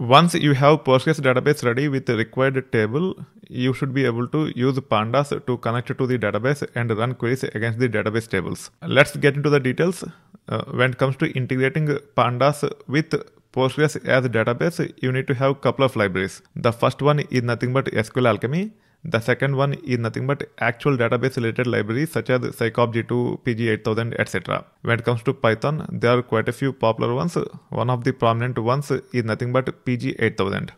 Once you have Postgres database ready with the required table, you should be able to use pandas to connect to the database and run queries against the database tables. Let's get into the details. Uh, when it comes to integrating pandas with Postgres as a database, you need to have couple of libraries. The first one is nothing but SQL Alchemy. The second one is nothing but actual database related libraries such as psycopg2, PG8000, etc. When it comes to Python, there are quite a few popular ones. One of the prominent ones is nothing but PG8000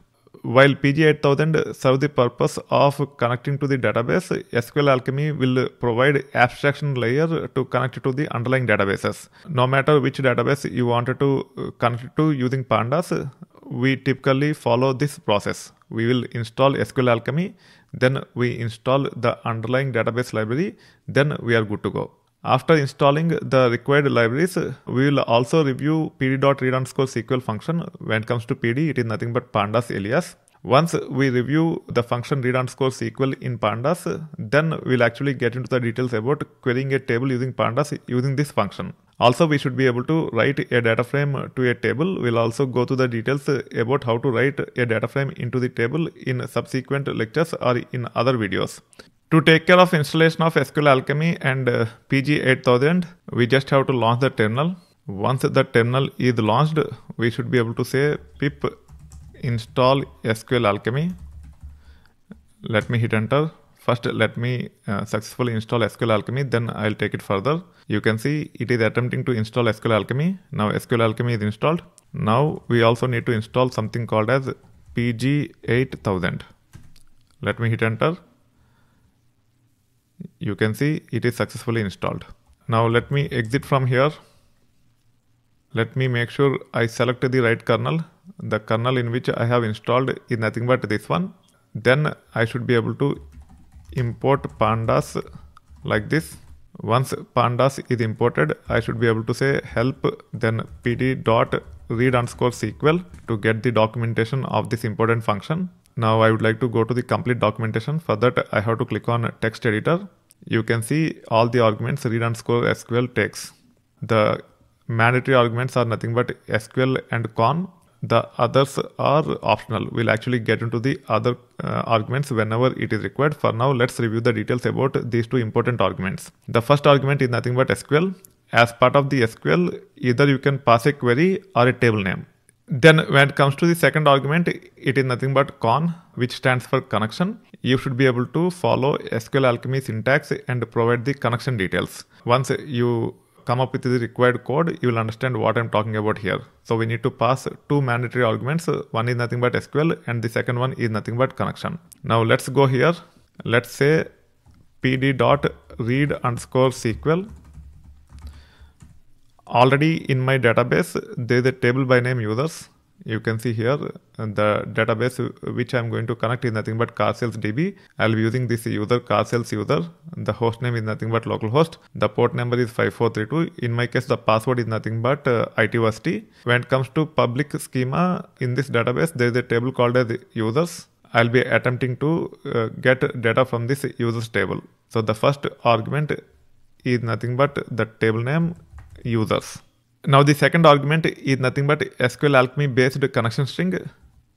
while PG8000 serves the purpose of connecting to the database, SQL Alchemy will provide abstraction layer to connect to the underlying databases. No matter which database you wanted to connect to using pandas, we typically follow this process. We will install SQL Alchemy, then we install the underlying database library, then we are good to go. After installing the required libraries, we will also review pd.read underscore SQL function. When it comes to pd, it is nothing but pandas alias. Once we review the function read underscore SQL in pandas, then we'll actually get into the details about querying a table using pandas using this function. Also, we should be able to write a data frame to a table. We'll also go to the details about how to write a data frame into the table in subsequent lectures or in other videos. To take care of installation of SQL Alchemy and uh, PG8000, we just have to launch the terminal. Once the terminal is launched, we should be able to say pip install SQL Alchemy. Let me hit enter. First, let me uh, successfully install SQL Alchemy, then I'll take it further. You can see it is attempting to install SQL Alchemy. Now SQL Alchemy is installed. Now we also need to install something called as PG8000. Let me hit enter you can see it is successfully installed. Now let me exit from here. Let me make sure I select the right kernel. The kernel in which I have installed is nothing but this one. Then I should be able to import pandas like this. Once pandas is imported, I should be able to say help then pd dot read underscore SQL to get the documentation of this important function. Now I would like to go to the complete documentation. For that, I have to click on text editor. You can see all the arguments read underscore SQL takes. The mandatory arguments are nothing but SQL and con. The others are optional. We'll actually get into the other uh, arguments whenever it is required. For now, let's review the details about these two important arguments. The first argument is nothing but SQL. As part of the SQL, either you can pass a query or a table name. Then when it comes to the second argument, it is nothing but con, which stands for connection. You should be able to follow SQL Alchemy syntax and provide the connection details. Once you come up with the required code, you will understand what I'm talking about here. So we need to pass two mandatory arguments. One is nothing but SQL and the second one is nothing but connection. Now let's go here. Let's say pd dot read underscore SQL already in my database there is a table by name users you can see here the database which I'm going to connect is nothing but car sales DB. I'll be using this user car sales user. The host name is nothing but localhost. The port number is 5432. In my case, the password is nothing but uh, ITversity. When it comes to public schema in this database, there is a table called as users. I'll be attempting to uh, get data from this users table. So the first argument is nothing but the table name users. Now the second argument is nothing but SQL Alchemy based connection string.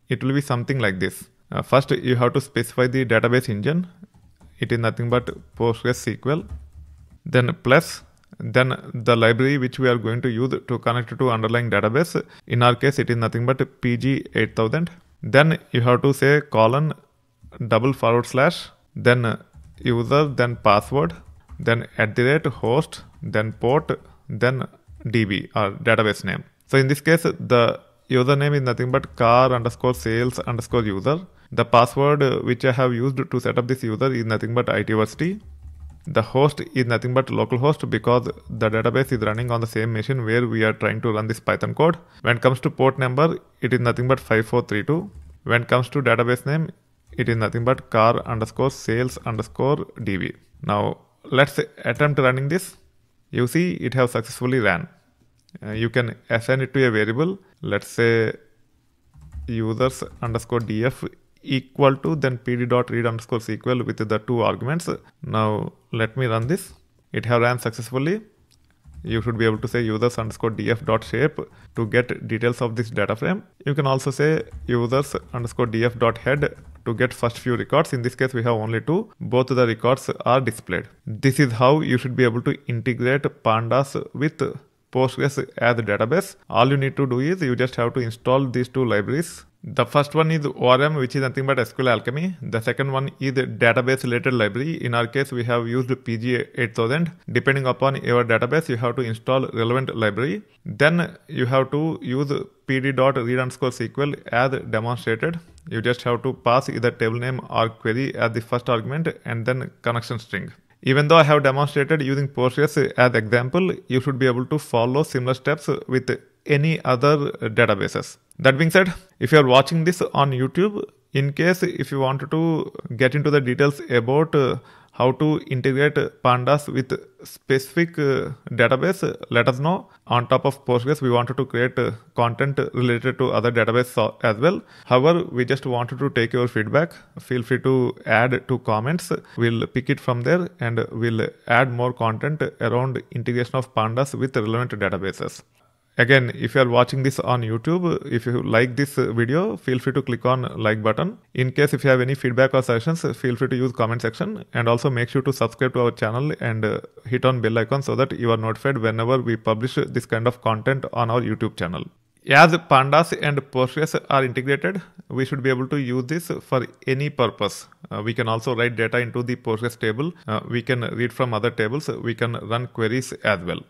It will be something like this. Uh, first you have to specify the database engine. It is nothing but PostgreSQL. Then plus then the library which we are going to use to connect to underlying database. In our case it is nothing but PG8000. Then you have to say colon double forward slash then user then password then at the rate host then port then db or database name. So in this case, the username is nothing but car underscore sales underscore user. The password uh, which I have used to set up this user is nothing but ITversity. The host is nothing but localhost because the database is running on the same machine where we are trying to run this Python code. When it comes to port number, it is nothing but 5432. When it comes to database name, it is nothing but car underscore sales underscore db. Now let's attempt running this you see it have successfully ran. Uh, you can assign it to a variable, let's say users underscore df equal to then pd dot read underscore SQL with the two arguments. Now let me run this. It have ran successfully. you should be able to say users underscore df dot shape to get details of this data frame. You can also say users underscore df dot head to get first few records. In this case, we have only two. Both the records are displayed. This is how you should be able to integrate pandas with Postgres as a database. All you need to do is you just have to install these two libraries. The first one is ORM, which is nothing but SQL Alchemy. The second one is database related library. In our case, we have used PG8000. Depending upon your database, you have to install relevant library. Then you have to use pd.read underscore SQL as demonstrated. You just have to pass either table name or query as the first argument and then connection string. Even though I have demonstrated using Postgres as example, you should be able to follow similar steps with any other databases. That being said, if you are watching this on YouTube, in case if you wanted to get into the details about uh, how to integrate pandas with specific uh, database, let us know. On top of Postgres, we wanted to create uh, content related to other database as well. However, we just wanted to take your feedback. Feel free to add to comments. We'll pick it from there and we'll add more content around integration of pandas with relevant databases. Again, if you are watching this on YouTube, if you like this video, feel free to click on like button. In case if you have any feedback or suggestions, feel free to use comment section and also make sure to subscribe to our channel and uh, hit on bell icon so that you are notified whenever we publish this kind of content on our YouTube channel. As pandas and Postgres are integrated, we should be able to use this for any purpose. Uh, we can also write data into the Postgres table. Uh, we can read from other tables. We can run queries as well.